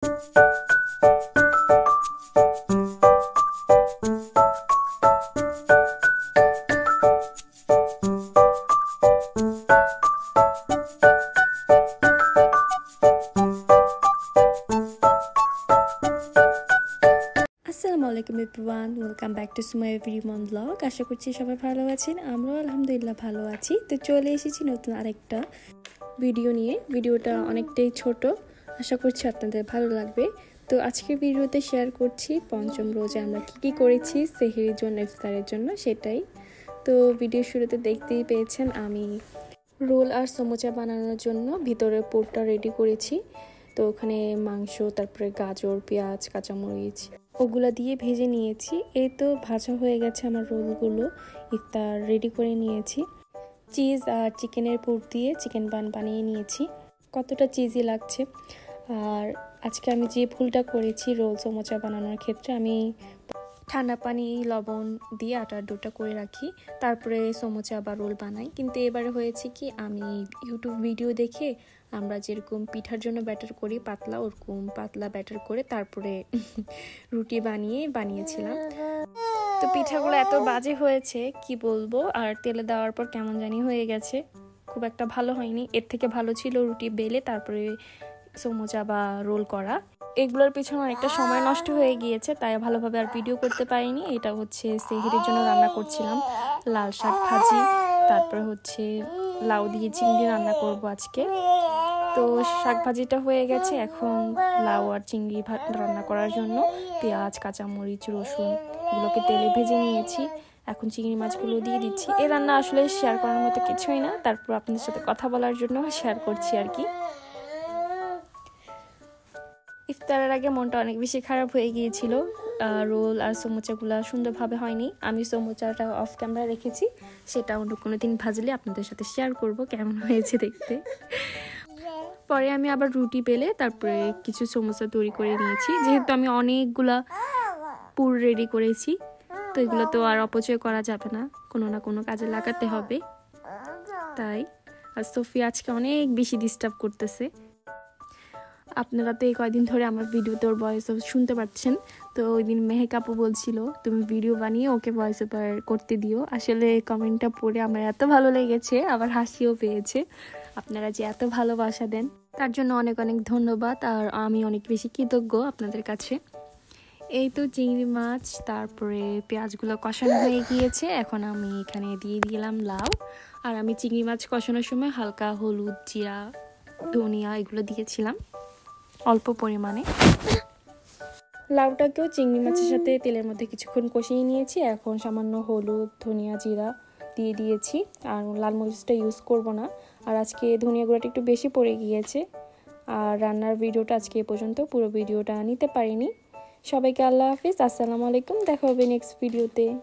আসসালামু আলাইকুম everyone, welcome back to Sumai everyone blog. আশা করছি সবাই ভালো আছেন, আমরাও আলহামদুলিল্লাহ ভালো আছি। তো চলে এসেছি নতুন আরেকটা ভিডিও নিয়ে। ভিডিওটা অনেকটাই ছোট। আশা করছি আপনাদের ভালো লাগবে। তো আজকের ভিডিওতে শেয়ার করছি পঞ্চম রোজে আমরা কী কী করেছি, সেহেরির জন্য, ইফতারের জন্য, সেটাই। তো ভিডিও শুরুতে দেখতেই পেয়েছেন আমি রোল আর সমোচা বানানোর জন্য ভিতরে পোরটা রেডি করেছি। তো ওখানে মাংস, তারপরে গাজর, পেঁয়াজ, কাঁচামরিচ ওগুলা দিয়ে ভেজে নিয়েছি। এই তো ভাজা হয়ে গেছে আমার রোলগুলো। ইফতার রেডি করে নিয়েছি। চিজ আর চিকেনের পুর দিয়ে চিকেন বান বানিয়ে নিয়েছি। কতটা চিজি লাগছে। আর আজকে আমি যে ভুলটা করেছি রোল সমোচা বানানোর ক্ষেত্রে আমি ঠান্ডা পানি, লবণ দিয়ে আটার ডোটা করে রাখি। তারপরে সমোচা বা রোল বানাই। কিন্তু এবারে হয়েছে কি, আমি ইউটিউব ভিডিও দেখে আমরা যেরকম পিঠার জন্য ব্যাটার করি, পাতলা, ওরকম পাতলা ব্যাটার করে তারপরে রুটি বানিয়ে বানিয়েছিলাম। তো পিঠাগুলো এত বাজে হয়েছে, কি বলব? আর তেলে দেওয়ার পর কেমন জানি হয়ে গেছে। খুব একটা ভালো হয়নি। এর থেকে ভালো ছিল রুটি বেলে, তারপরে সমোচা বা রোল করা। এগুলোর পিছনে অনেকটা সময় নষ্ট হয়ে গিয়েছে, তাই ভালোভাবে আর ভিডিও করতে পারিনি। এটা হচ্ছে সেহিরের জন্য রান্না করছিলাম, লাল শাক ভাজি। তারপরে হচ্ছে লাউ দিয়ে চিংড়ি রান্না করব আজকে। তো শাক ভাজিটা হয়ে গেছে এখন লাউ আর চিংড়ি রান্না করার জন্য। পেঁয়াজ, কাঁচামরিচ, রসুন এগুলোকে তেলে ভেজে নিয়েছি। এখন চিংড়ি মাছগুলো দিয়ে দিচ্ছি। এ রান্না আসলে শেয়ার করার মতো কিছুই না। তারপর আপনাদের সাথে কথা বলার জন্য শেয়ার করছি আর কি। ইফতারের আগে মনটা অনেক বেশি খারাপ হয়ে গিয়েছিল। রোল আর সমোচাগুলো সুন্দরভাবে হয়নি। আমি সমোচাটা অফ ক্যামেরা রেখেছি। সেটা অন্য কোনো দিন ভাজলে আপনাদের সাথে শেয়ার করব কেমন হয়েছে দেখতে। পরে আমি আবার রুটি পেলে তারপরে কিছু সমোসা তৈরি করে নিয়েছি। যেহেতু আমি অনেকগুলা পুর রেডি করেছি, তো এগুলো তো আর অপচয় করা যাবে না। কোনো না কোনো কাজে লাগাতে হবে। তাই, আর সোফি আজকে অনেক বেশি ডিস্টার্ব করতেছে। আপনারা তো এই কয়দিন ধরে আমার ভিডিওতে ওর ভয়েস ওভার শুনতে পাচ্ছেন। তো ওই দিন মেহেক বলছিল, তুমি ভিডিও বানিয়ে ওকে ভয়েস ওভার করতে দিও। আসলে কমেন্টটা পড়ে আমার এত ভালো লেগেছে, আবার হাসিও পেয়েছে। আপনারা যে এত ভালোবাসা দেন, তার জন্য অনেক অনেক ধন্যবাদ, আর আমি অনেক বেশি কৃতজ্ঞ আপনাদের কাছে। এই তো চিংড়ি মাছ, তারপরে পেঁয়াজগুলো কষানো হয়ে গিয়েছে, এখন আমি এখানে দিয়ে দিলাম লাউ। আর আমি চিংড়ি মাছ কষানোর সময় হালকা হলুদ, জিরা, ধনিয়া এগুলো দিয়েছিলাম। অল্প পরিমাণে। লাউটাকেও চিংড়ি মাছের সাথে তেলের মধ্যে কিছুক্ষণ কষিয়ে নিয়েছি। এখন সামান্য হলুদ, ধনিয়া জিরা দিয়ে দিয়েছি। আর লাল মরিচটা ইউজ করব না। আর আজকে ধনিয়া গুঁড়াটা একটু বেশি পড়ে গিয়েছে। আর রান্নার ভিডিওটা আজকে এ পর্যন্ত। পুরো ভিডিওটা নিতে পারিনি। সবাইকে আল্লাহ হাফিজ। আসসালামু আলাইকুম। দেখা হবে নেক্সট ভিডিওতে